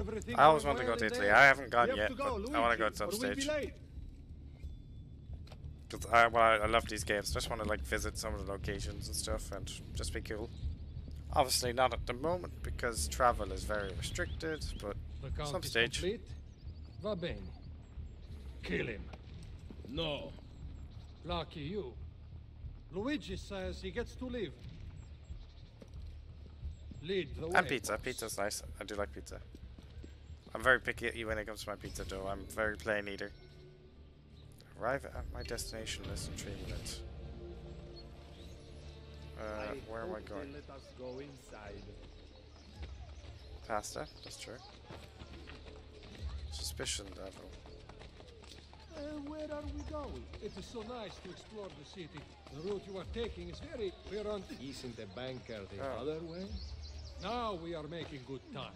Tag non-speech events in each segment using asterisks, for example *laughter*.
Everything I always want to go to Italy. there? I haven't gone yet, to go, but I want to go Luigi, at some or we'll be stage. Cause I, well, I, I love these games. Just want to like visit some of the locations and stuff, and just be cool. Obviously, not at the moment because travel is very restricted, but Some stage. complete. Va bene. Kill him. No. Lucky you. Luigi says he gets to live. Lead the way. and pizza. boss. Pizza's nice. I do like pizza. I'm very picky when it comes to my pizza dough. I'm very plain eater. Arrive at my destination less than three minutes. Uh, where am I going? Let us go inside. Pasta. That's true. Suspicion level. Uh, where are we going? It is so nice to explore the city. The route you are taking is very... We're on... Isn't the banker the Oh. other way? Now we are making good time.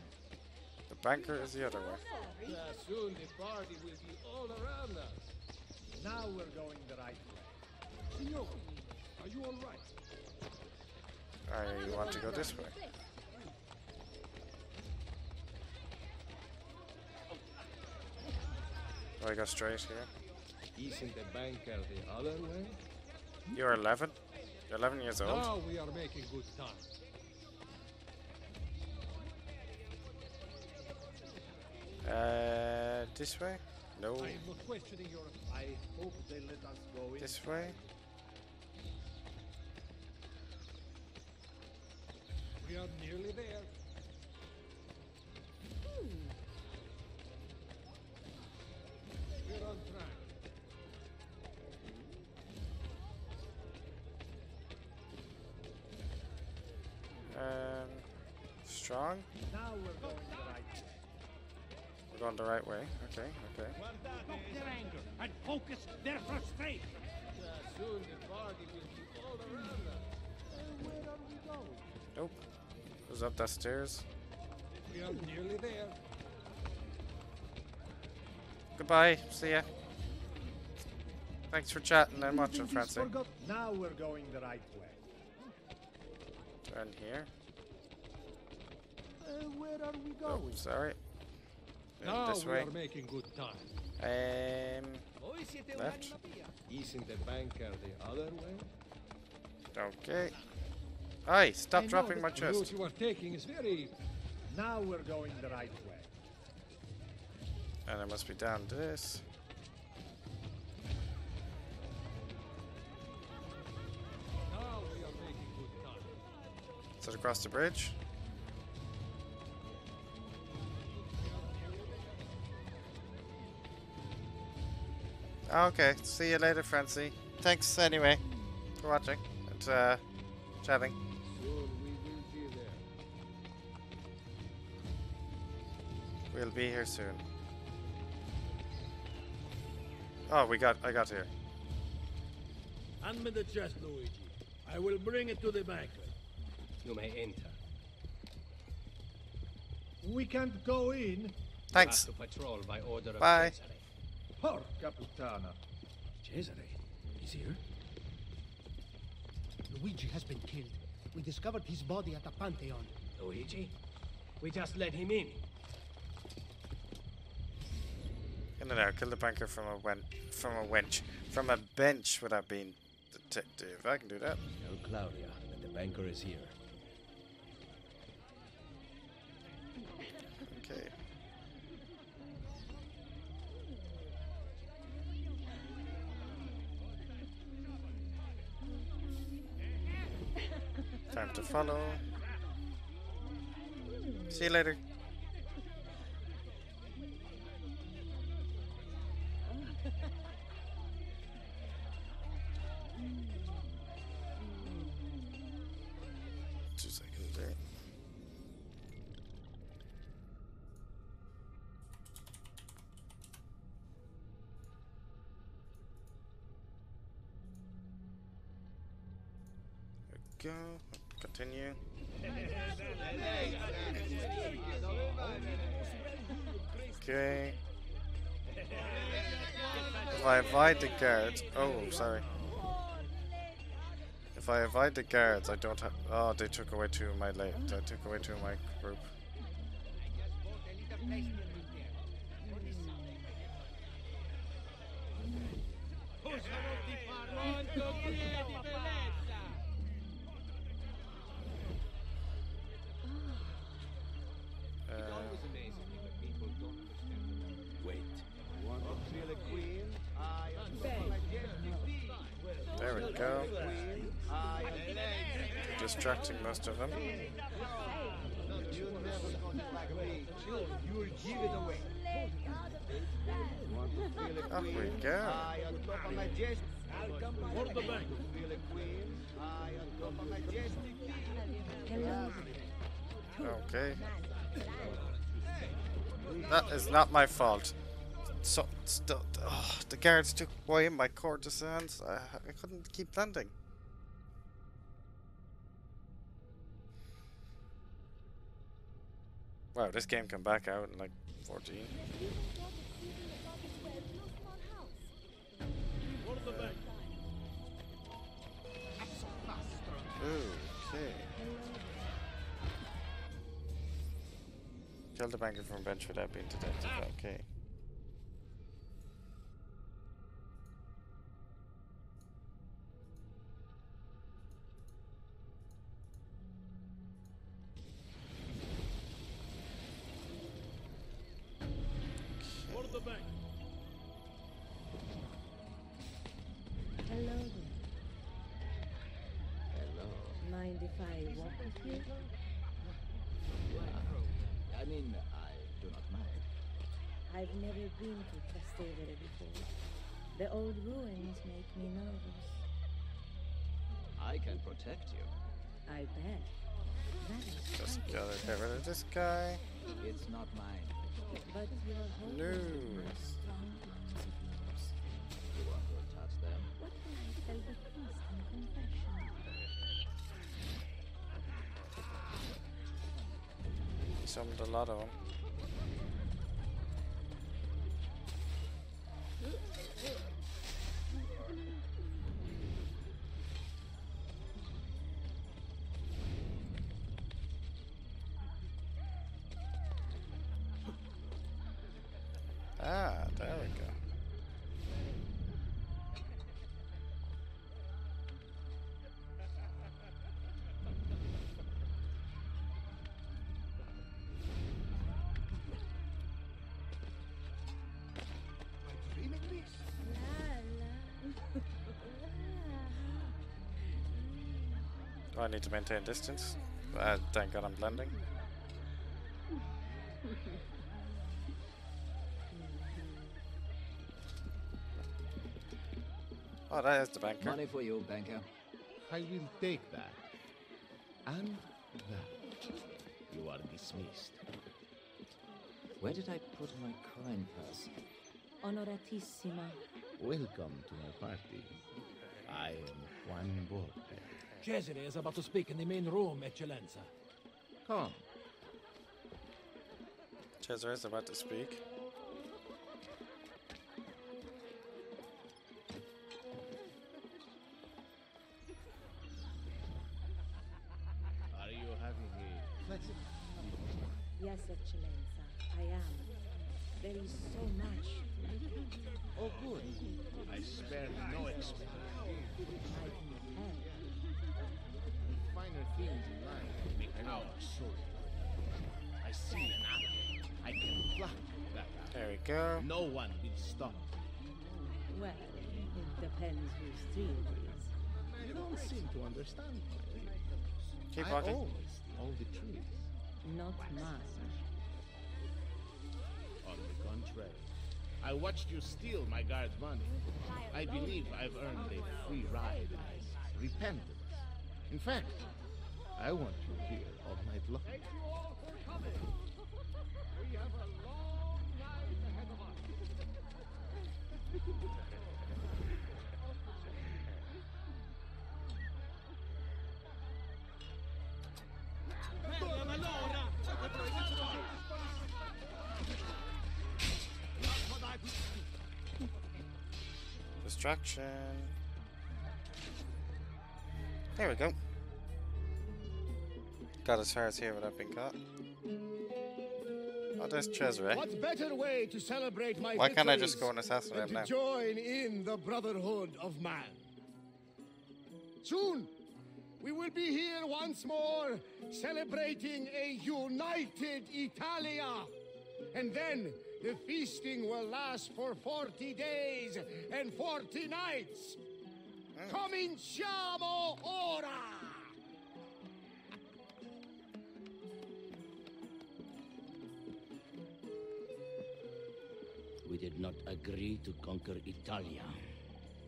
The banker is the other way. Yeah, soon the party will be all around us. Now we're going the right way. Signor, are you all right? I want to go this way. Do I go straight here? Isn't the banker the other way? You're 11? You're 11 years old? Now we are making good time. Uh, this way? No. I am questioning your... I hope they let us go in. This way? We are nearly there. We're on track. Um, strong? Now we're going the right way. We're going the right way. Okay, okay. Stop their anger and focus their frustration. Yeah, soon the party will be all around us. where are we going? Nope. Goes up that stairs. We are nearly there. Goodbye. See ya. Thanks for chatting and watching, Think he's Francie. Now we're going the right way. Turn here. Uh, where are we Oh, going? sorry. Yeah, Now this we way. are making good time. Um, Left. un'anima pia. Isn't the banker the other way? okay. Aye, stop I know dropping my that The route chest. you are taking is very... Now we're going the right way. And I must be down this. Now we are making good time. Is it across the bridge? Okay, see you later, Francie. Thanks anyway for watching and uh, chatting. Soon we will be there. We'll be here soon. Oh, we got, I got here. Hand me the chest, Luigi. I will bring it to the banquet. You may enter. We can't go in. Thanks. To patrol by order of Bye. Cesare. Porca puttana. Cesare, he's here. Luigi has been killed. We discovered his body at the Pantheon. Luigi? We just let him in. In and out. Kill the banker from a wen from a wench. From a bench without being detective. I can do that. Tell Claudia that the banker is here. Okay. Time to follow. See you later. Two seconds there. Go. Continue. Okay. If I avoid the guards, oh, sorry. If I avoid the guards, I don't have. Oh, they took away two of my late. They took away two of my group. Queen? I am top of majestic being. Okay. That is not my fault. So, st- oh, the guards took away my courtesans. I, I couldn't keep landing. Wow, this game come back out in like 14. For. Okay. Kill the banker from bench without being detected. Ah. Okay. Never been Trastevere before. The old ruins make me nervous. I can protect you. I bet. That is Just fabulous. gotta get rid of this guy. It's not mine. But your whole No. strong arms of yours. You want to touch them? What will I tell the priest in confession? Summoned a lot of them. I need to maintain distance? Uh, thank god I'm blending. Oh, that is the banker. Money for you, banker. I will take that. And that. You are dismissed. Where did I put my coin purse? Honoratissima. Welcome to my party. I am Juan Borgia. Cesare is about to speak in the main room, Eccellenza. Come. Cesare is about to speak. It depends whose tree it is. You don't seem to understand. me. Keep I walking. own all the trees. Not mine. On the contrary, I watched you steal my guard's money. I believe I've earned a free ride in and repentance. In fact, I want you here all night long. Distraction. There we go. Got as far as here without being caught. Oh, there's Cesare. What better way to celebrate my Why can't I just go and assassinate him now? join in the brotherhood of man? Soon, we will be here once more, celebrating a united Italia. And then the feasting will last for 40 days and 40 nights. Cominciamo ora! We did not agree to conquer Italia.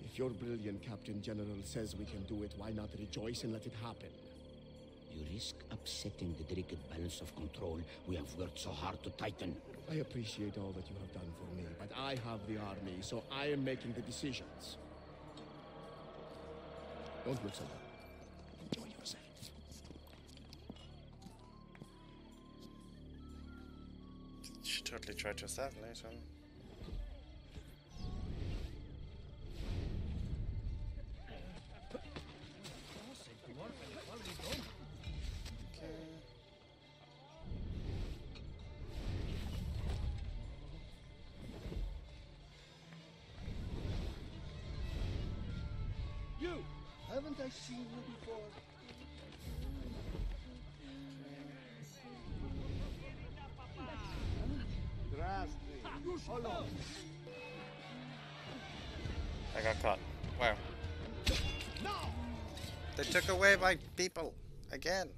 If your brilliant Captain General says we can do it, why not rejoice and let it happen? You risk upsetting the delicate balance of control we have worked so hard to tighten. I appreciate all that you have done for me, but I have the army, so I am making the decisions. Don't look so bad. Enjoy yourself. She totally tried to assassinate him. Took people again.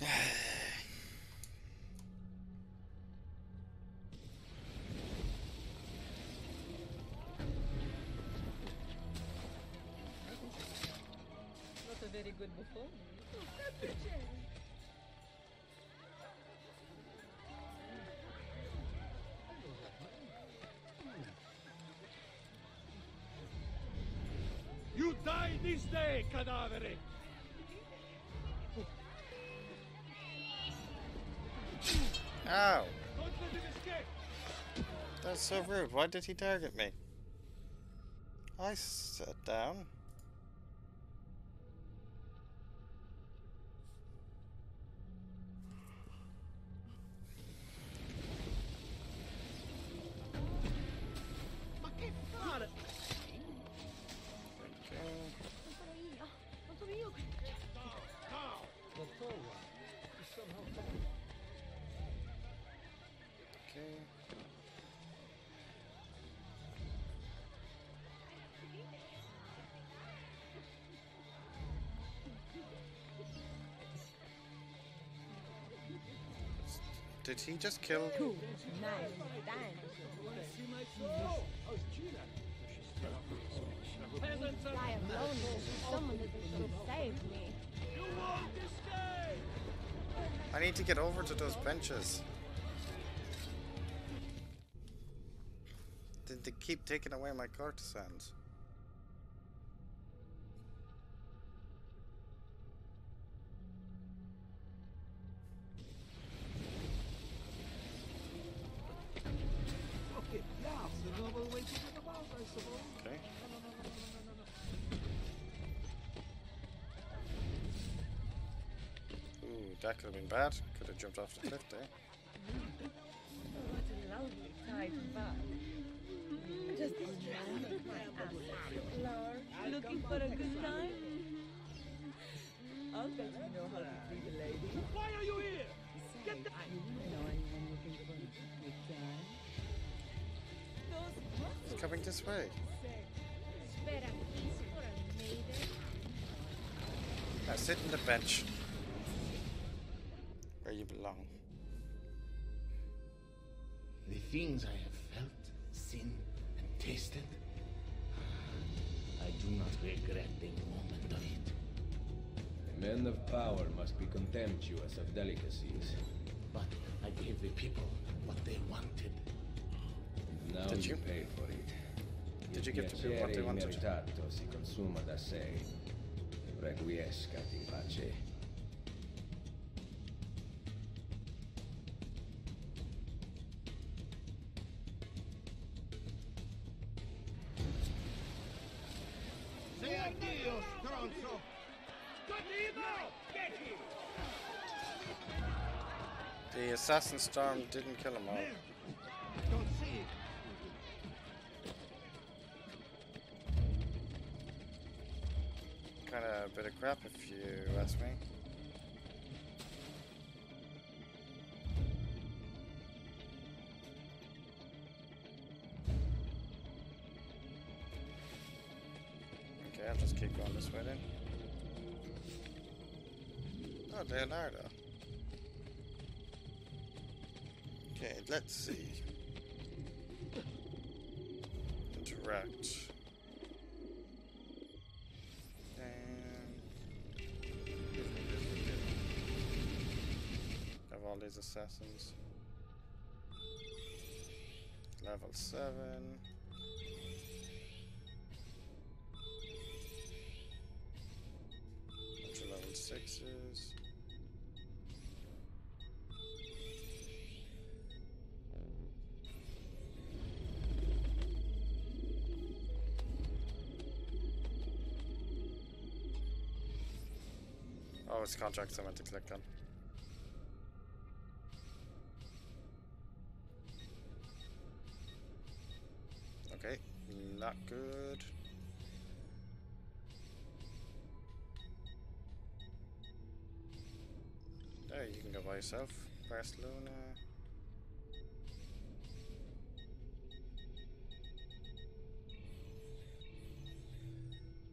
*sighs* Not a very good buffoon. Cadavere! Ow! Don't let him escape! That's so rude. Why did he target me? I sat down. Did he just kill? Nine Peasants are I am lonely. Someone should save me. You won't escape! I need to get over to those benches. Did they keep taking away my courtesans? That could have bad. Could have jumped off the cliff there. What a lovely tight bag. Just distracted my ass. Looking for a good time? I'll bet you know how to treat a lady. Why are you here? Get the... You know anyone looking for a good time? Those He's coming this way. Spera kiss for a maiden? Now sit in the bench. Where you belong. The things I have felt, seen, and tasted, I do not regret a moment of it. Men of power must be contemptuous of delicacies. But I gave the people what they wanted. Now Did you? paid for it. Did you give the people what they wanted? immeritato si consuma da sé. Requiescati in pace. Assassin storm didn't kill him all. Kind of a bit of crap if you ask me. Okay, let's see. Interact. And have all these assassins. Level 7. Bunch of level 6s. It's contracts I meant to click on. Okay, not good. There, you can go by yourself. Barcelona.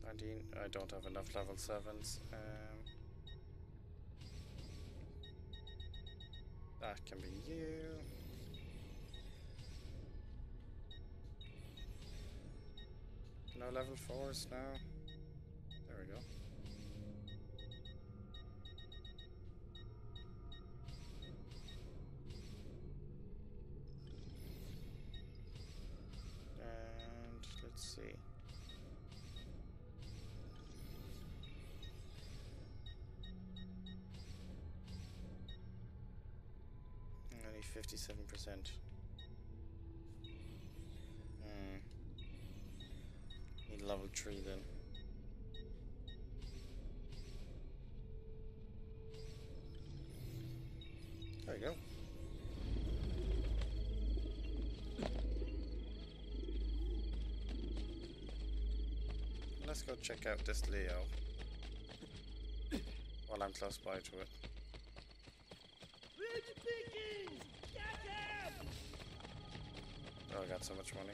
Nineteen. I don't have enough level sevens. Um, that can be you. No level fours now. 57%. Hmm. Need level 3 then. There you go. Let's go check out this Leo while I'm close by to it. Ridge picking! Oh, I got so much money.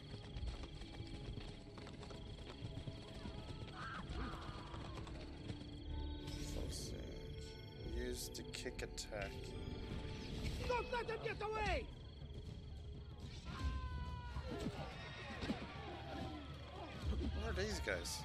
Full save. Use the kick attack. Don't let him get away! What are these guys?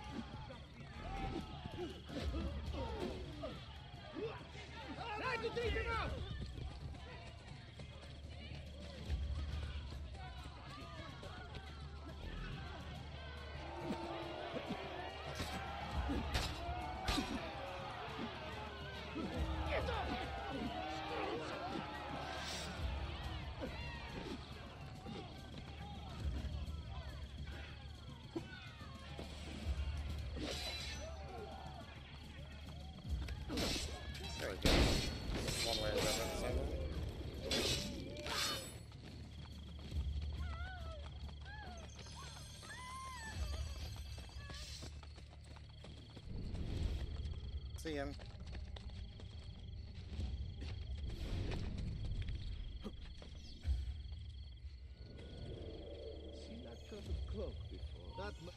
See him. Seen that cut of cloak before. That mu-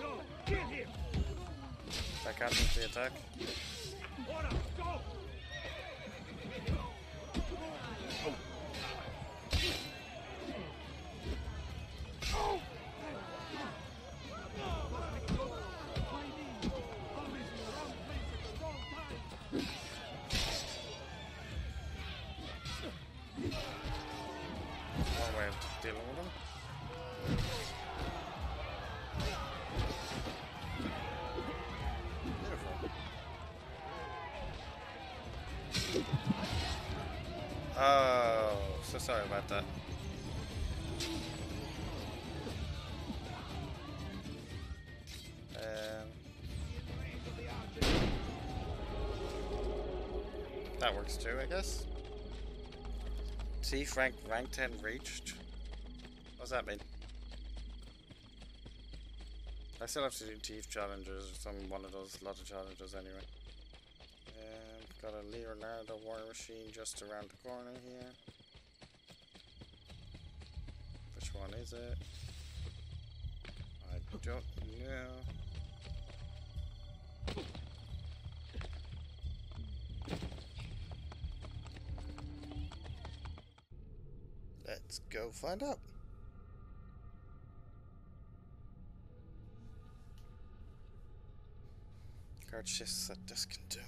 No! Kill him! Back out with the attack. Sorry about that. Um, that works too, I guess. T rank, rank 10 reached. What does that mean? I still have to do thief challenges, some one of those lot of challenges anyway. Um, got a Leonardo war machine just around the corner here one is it? I don't know. Let's go find out. Guard shifts at Duskington.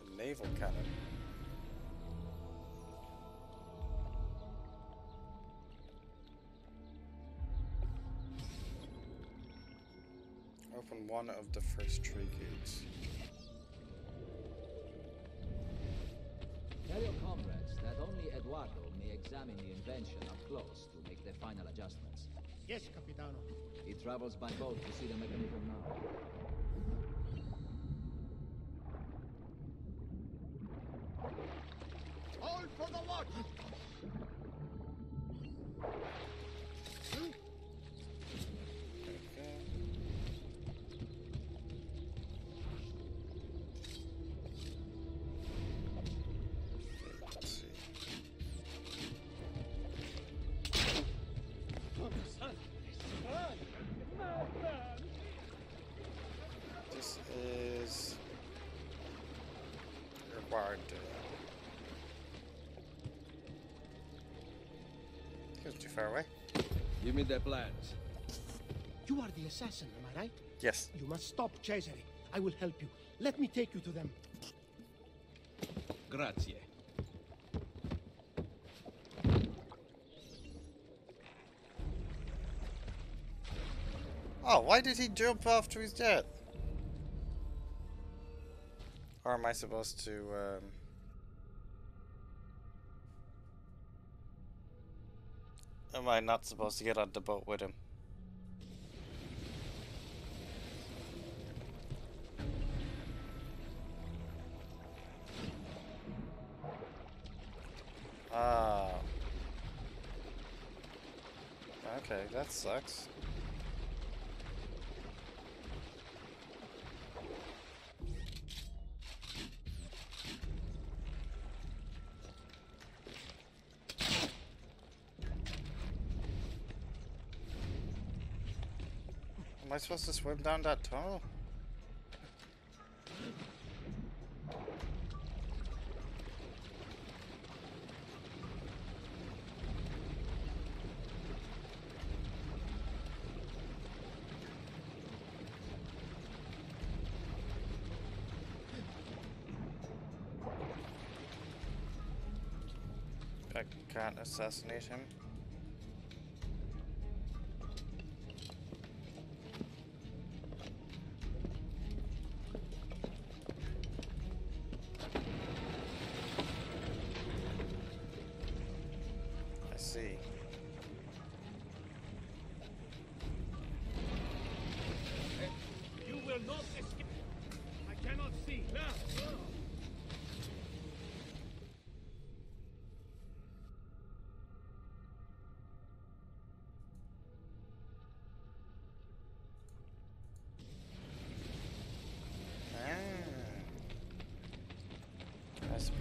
The naval cannon. One of the first three gates. Tell your comrades that only Eduardo may examine the invention up close to make the final adjustments. Yes, Capitano. He travels by boat to see the mechanism now. Required to. It's too far away. Give me the plans. You are the assassin, am I right? Yes. You must stop Cesare. I will help you. Let me take you to them. Grazie. Oh, why did he jump off to his death? Or am I supposed to, um... Am I not supposed to get on the boat with him? Ah. Okay, that sucks. Supposed to swim down that tunnel? I can't assassinate him.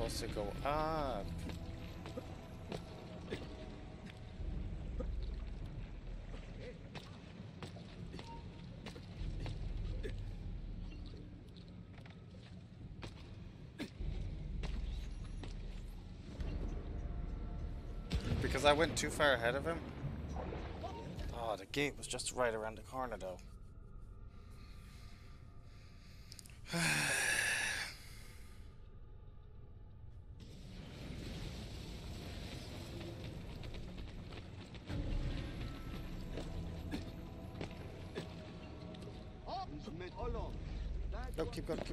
Supposed to go up. Because I went too far ahead of him? Oh, the gate was just right around the corner though.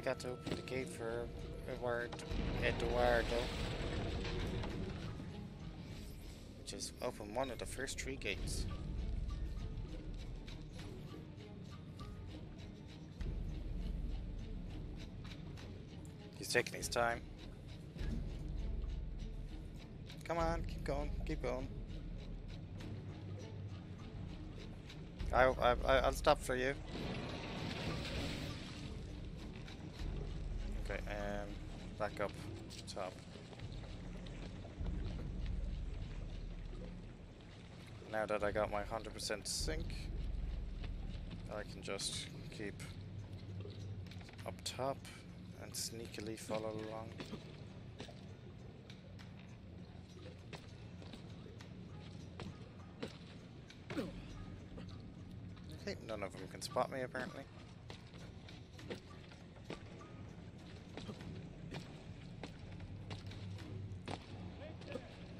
I got to open the gate for Eduardo, Eduardo. Which is open one of the first three gates. He's taking his time. Come on, keep going, keep going. I, I, I'll stop for you. Okay, and up top. Now that I got my 100% sync, I can just keep up top and sneakily follow along. Okay, none of them can spot me apparently.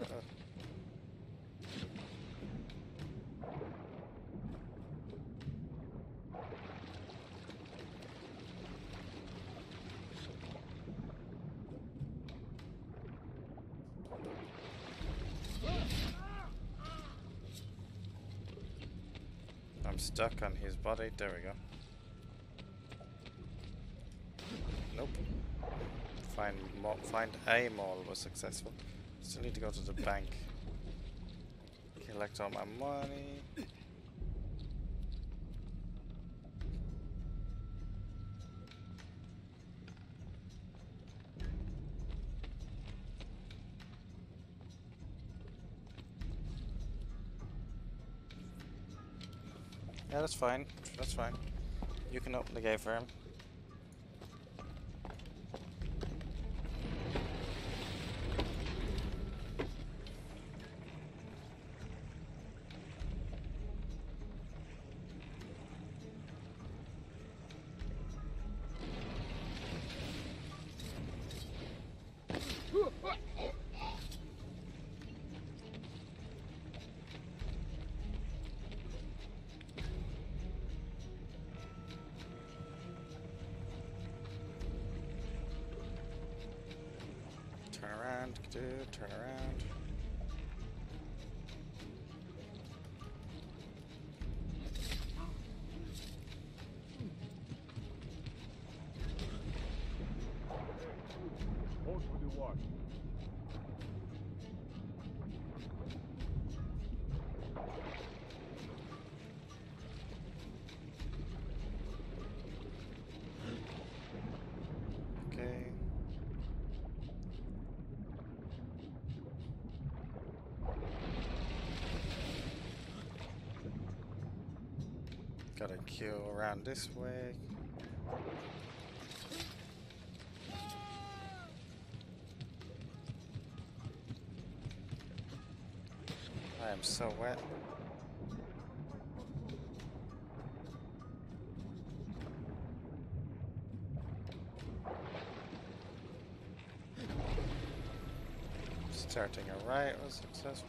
Uh, I'm stuck on his body. There we go. Nope. Find find a mall was successful. Still need to go to the bank. Collect all my money. Yeah, that's fine. That's fine. You can open the gate for him. Gotta queue around this way. I am so wet. Starting a riot was successful.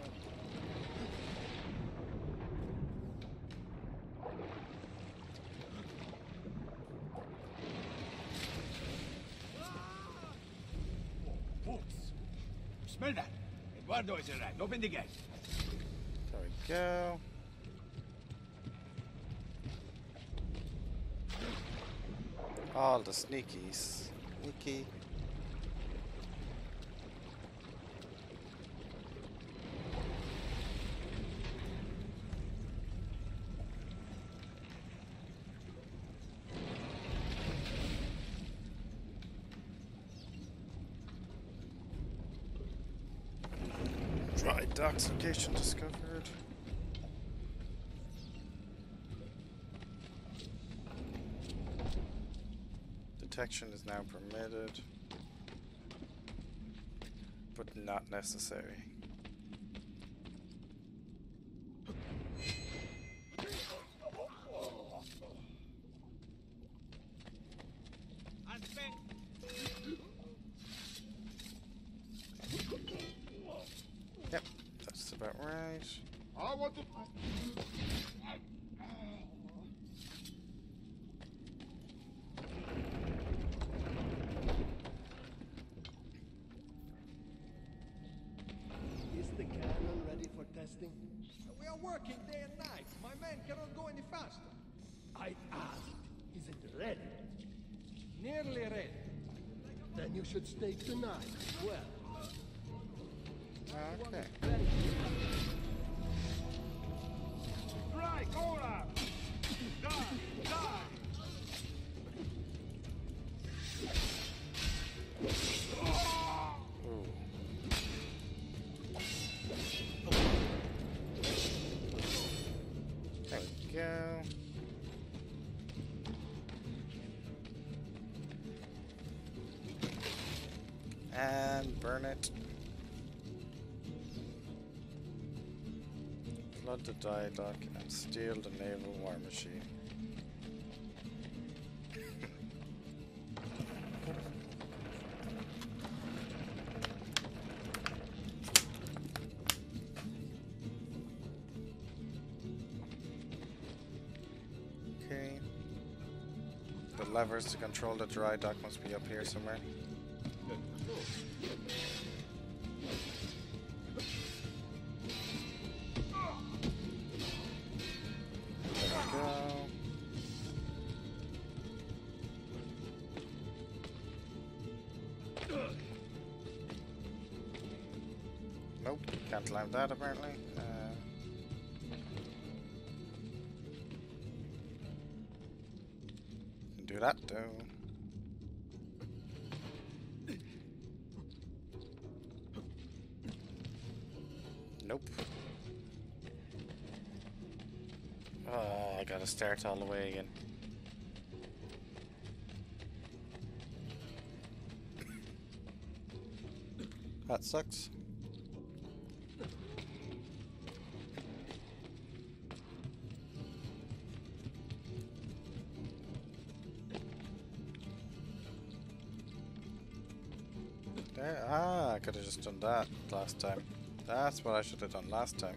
Arrived. Open the gate. There we go. All the sneakies. Sneaky. Dry docks location discovered. Detection is now permitted, but not necessary. Yep, that's about right. I want to. Then you Burn it. Flood the dry dock and steal the naval war machine. Okay. The levers to control the dry dock must be up here somewhere. Do that though. Nope. Oh, I gotta start all the way again. That sucks. That last time. That's what I should have done last time.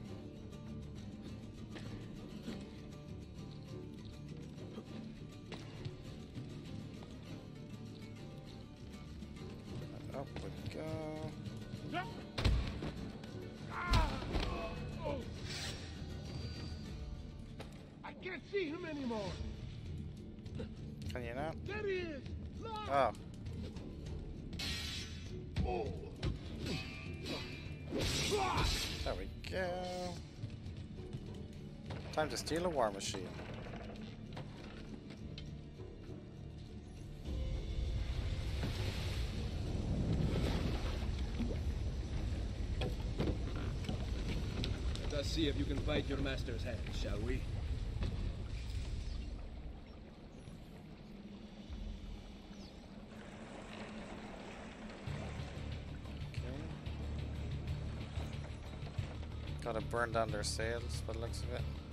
There we go. Time to steal a war machine. Let us see if you can fight your master's hand, shall we? Burn down their sails, by the looks of it.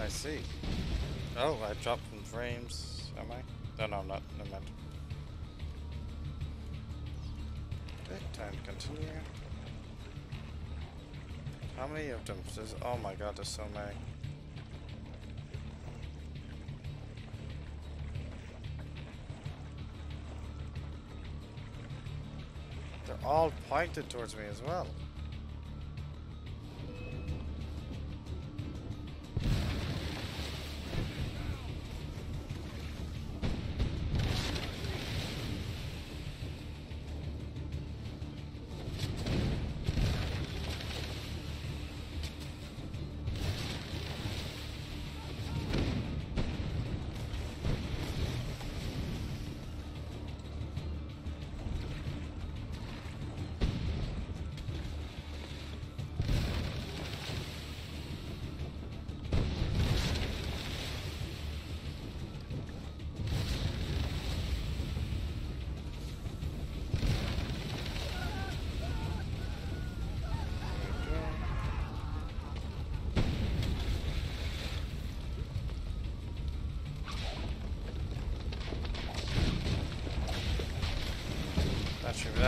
I see. Oh, I dropped some frames. Am I? No, no, I'm not. Never mind. Okay, time to continue. How many of them? There's, oh my god, there's so many. They're all pointed towards me as well.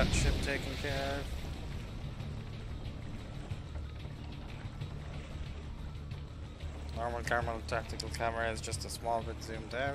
That ship taken care of. Normal camera tactical camera is just a small bit zoomed out.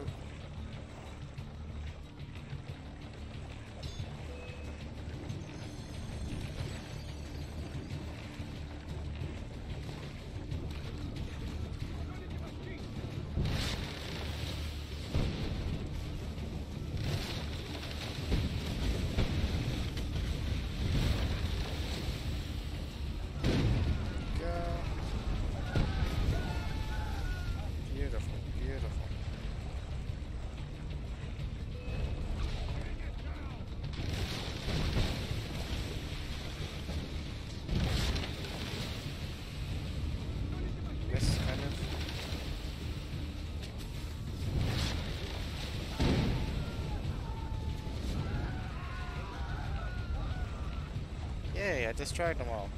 Yay, I destroyed them all.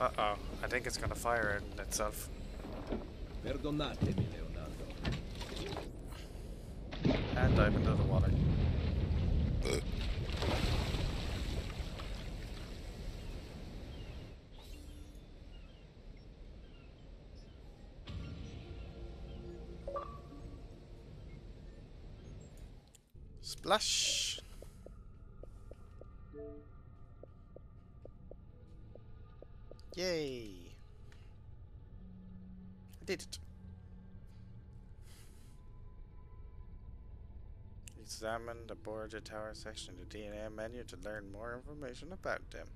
Uh-oh, I think it's gonna fire in itself. Perdonatemi, Leonardo. And dive into the water. Splash! Yay! I did it. Examine the Borgia Tower section of the DNA menu to learn more information about them.